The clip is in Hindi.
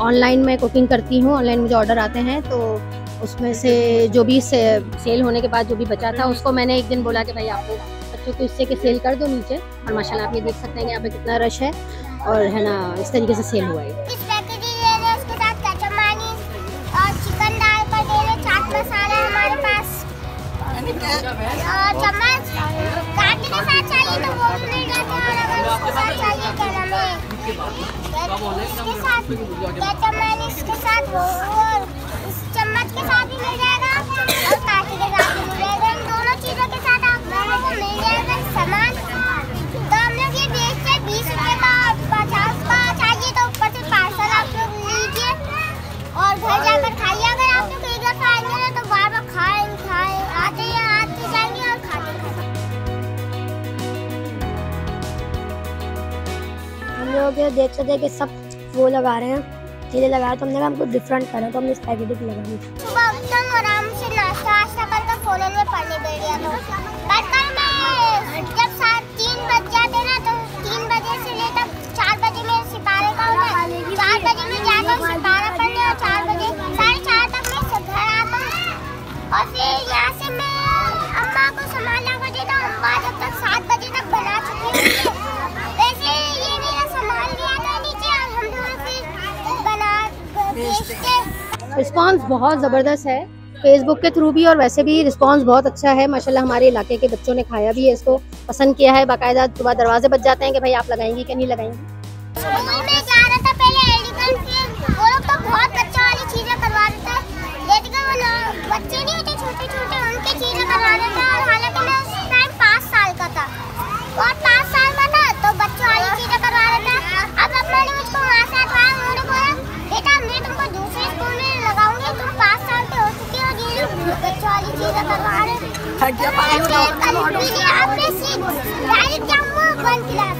ऑनलाइन मैं कुकिंग करती हूँ ऑनलाइन मुझे ऑर्डर आते हैं तो उसमें से जो भी से, सेल होने के बाद जो भी बचा था उसको मैंने एक दिन बोला कि भाई आपको बच्चों को इससे के सेल कर दो नीचे और माशाल्लाह आप ये देख सकते हैं कि यहाँ पे कितना रश है और है ना इस तरीके से सेल हुआ है। चम्मच चाहिए तो वो भी मिल जाते हैं और अगर उसके साथ चाहिए क्या नाम है इसके साथ इसके साथ वो हम लोग देख सकते हैं कि सब वो लगा रहे हैं। चीज़ें लगा रहे तो हमने कहा हमको डिफरेंट करें तो हमने पैकेट लगा दी सुबह उठता हूँ आराम से नाश्ता वाश्ता करके फ़ोन में पढ़ने बैठ गया रिस्पांस बहुत ज़बरदस्त है। फेसबुक के थ्रू भी और वैसे भी रिस्पांस बहुत अच्छा है। माशाल्लाह हमारे इलाके के बच्चों ने खाया भी है इसको। पसंद किया है, बाकायदा सुबह दरवाजे बच जाते हैं कि भाई आप लगाएँगी कि नहीं लगाएँगी स्कूल में जा रहा था पहले एलिगन से वो लोग तो बहुत बच्चों वाली चीज़ें करवा देते हैं लेकिन वो लोग बच्चे नहीं होते छोटे छोटे उनकी चीज़ें करवा देते हैं और हालाँकि मैं उस टाइम पाँच साल का था और पाँच साल का था तो बच्चों वाली चीज़ें करवा देते हैं अब अम्मा ने मुझको वहाँ से हटवाया उन्होंने बोला बेटा मैं तुमको दूसरे स्कूल में लगाऊँगी तुम पाँच साल के हो चुके हो ये वाली चीज़ें करवा रहे हैं डायरेक्ट जाऊँगा वन क्लास